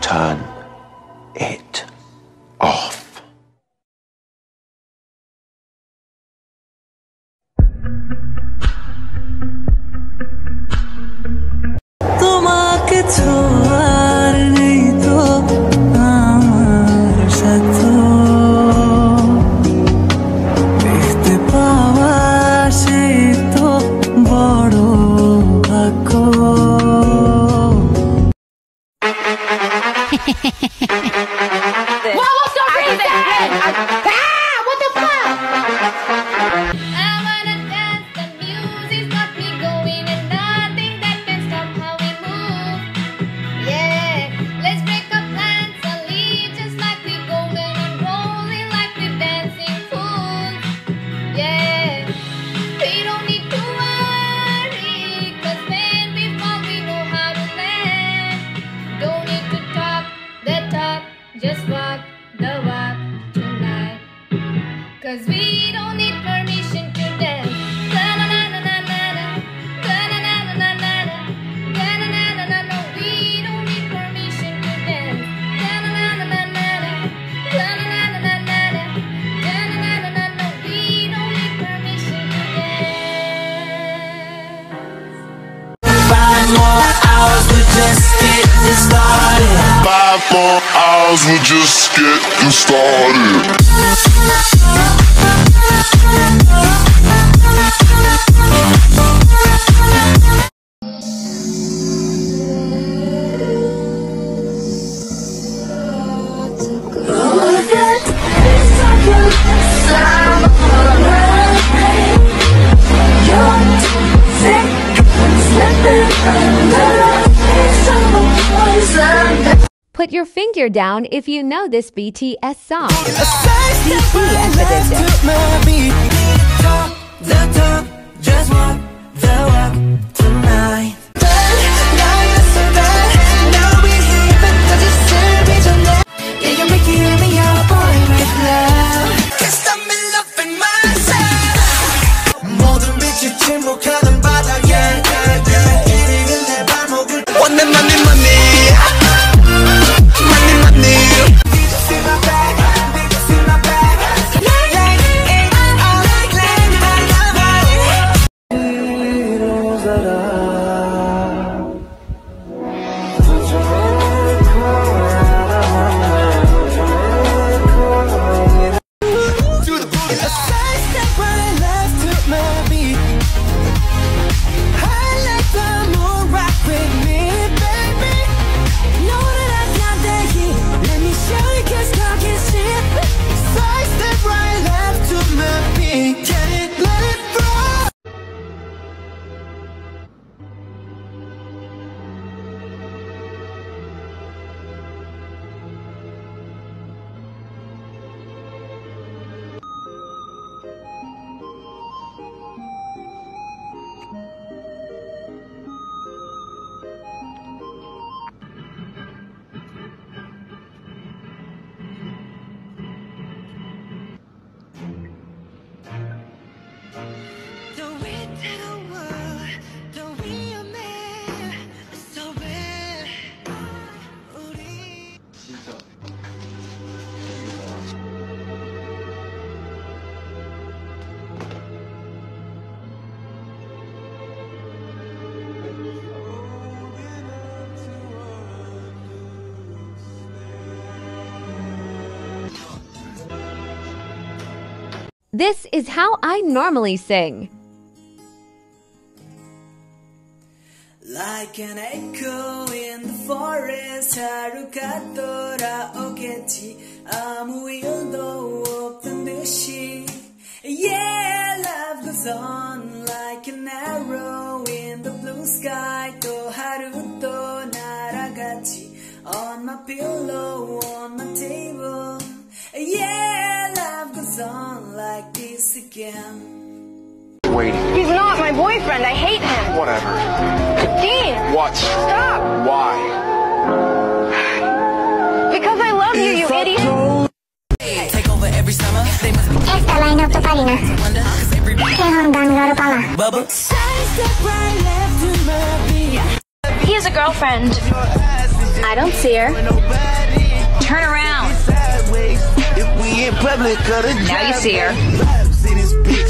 Turn it off. তোমাকে ছোঁয়ার 嘿嘿嘿 talk, just walk the walk tonight. Cause we More hours, we're just getting started. Put your finger down if you know this BTS song. This is how I normally sing. Like an echo in the forest 하루가 돌아오겠지 아무 일도 없던 듯이 Yeah, love goes on like an arrow in the blue sky 또 하루 또 날아갔지 On my pillow, on my table Yeah, love goes on like this again Waiting. He's not my boyfriend. I hate him. Whatever. Dean, What? stop. Why? Because I love you, you idiot. Take over every summer They must Esta line-up to parí na. Kaya hanggang laro pala. bubble He has a girlfriend. I don't see her. Turn around. Now you see her. Thank